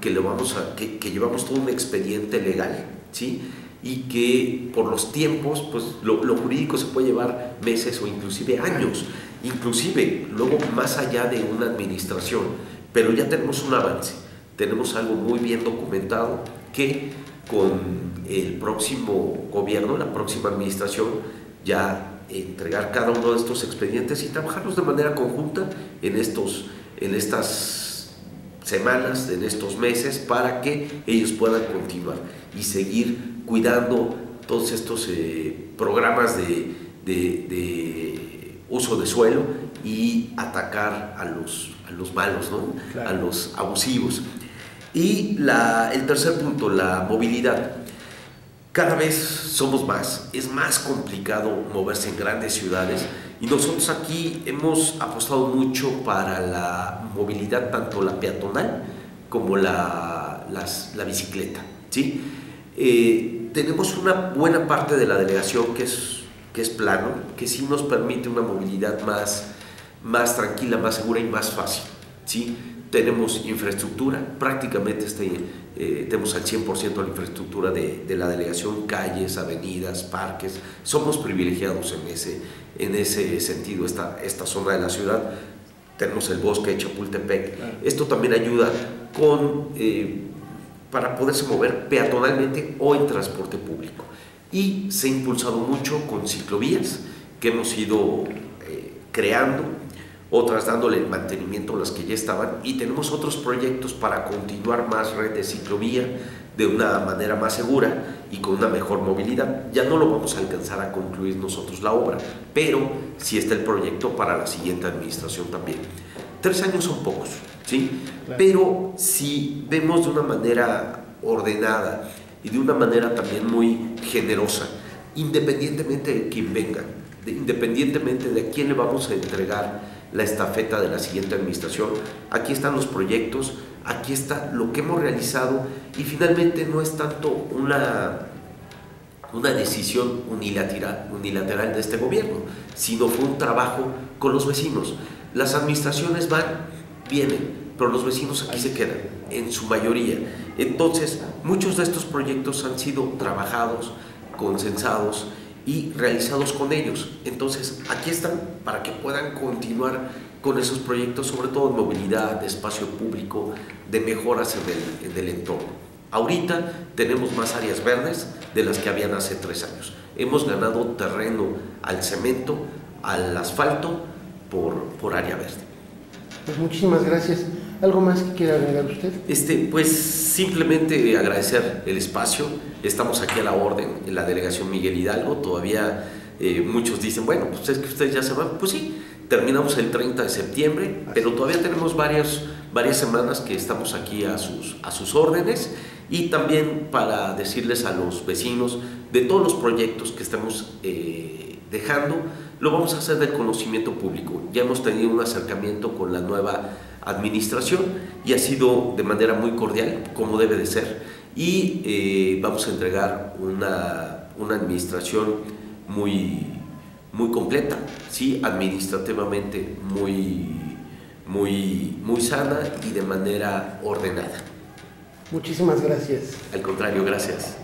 que, lo vamos a, que, que llevamos todo un expediente legal, ¿sí? y que por los tiempos, pues lo, lo, jurídico se puede llevar meses o inclusive años, inclusive luego más allá de una administración, pero ya tenemos un avance, tenemos algo muy bien documentado que con el próximo gobierno, la próxima administración, ya entregar cada uno de estos expedientes y trabajarlos de manera conjunta en, estos, en estas semanas, en estos meses, para que ellos puedan continuar y seguir cuidando todos estos eh, programas de, de, de, uso de suelo y atacar a los, a los malos, ¿no? claro. a los abusivos. Y la, el tercer punto, la movilidad. Cada vez somos más, es más complicado moverse en grandes ciudades y nosotros aquí hemos apostado mucho para la movilidad, tanto la peatonal como la, la bicicleta. ¿sí? Eh, tenemos una buena parte de la delegación que es, que es plano, que sí nos permite una movilidad más, más tranquila, más segura y más fácil. ¿Sí? tenemos infraestructura, prácticamente este, eh, tenemos al 100% la infraestructura de, de, la delegación, calles, avenidas, parques, somos privilegiados en ese, en ese sentido, esta, esta zona de la ciudad, tenemos el bosque de Chapultepec, claro. esto también ayuda con, eh, para poderse mover peatonalmente o en transporte público. Y se ha impulsado mucho con ciclovías que hemos ido eh, creando otras dándole el mantenimiento a las que ya estaban y tenemos otros proyectos para continuar más red de ciclovía de una manera más segura y con una mejor movilidad. Ya no lo vamos a alcanzar a concluir nosotros la obra, pero sí está el proyecto para la siguiente administración también. Tres años son pocos, ¿sí? Claro. Pero si vemos de una manera ordenada y de una manera también muy generosa, independientemente de quién venga, de, independientemente de a quién le vamos a entregar la estafeta de la siguiente administración. Aquí están los proyectos, aquí está lo que hemos realizado y finalmente no es tanto una, una decisión unilateral, unilateral de este gobierno, sino fue un trabajo con los vecinos. Las administraciones van, vienen, pero los vecinos aquí se quedan, en su mayoría. Entonces, muchos de estos proyectos han sido trabajados, consensados, y realizados con ellos. Entonces, aquí están para que puedan continuar con esos proyectos, sobre todo de movilidad, de espacio público, de mejoras en el, en el entorno. Ahorita tenemos más áreas verdes de las que habían hace tres años. Hemos ganado terreno al cemento, al asfalto, por, por área verde. Pues muchísimas gracias. ¿Algo más que quiera agregar usted? Este, pues simplemente agradecer el espacio. Estamos aquí a la orden en la delegación Miguel Hidalgo. Todavía eh, muchos dicen, bueno, pues es que ustedes ya se van. Pues sí, terminamos el 30 de septiembre, pero todavía tenemos varias, varias semanas que estamos aquí a sus, a sus órdenes y también para decirles a los vecinos de todos los proyectos que estamos eh, dejando, lo vamos a hacer del conocimiento público. Ya hemos tenido un acercamiento con la nueva administración y ha sido de manera muy cordial, como debe de ser. Y eh, vamos a entregar una, una administración muy, muy completa, ¿sí? administrativamente muy, muy, muy sana y de manera ordenada. Muchísimas gracias. Al contrario, gracias.